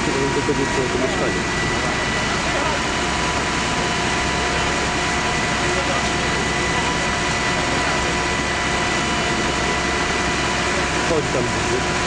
Wreszcie będą dochodzić do tego mieszkania. Chodź tam.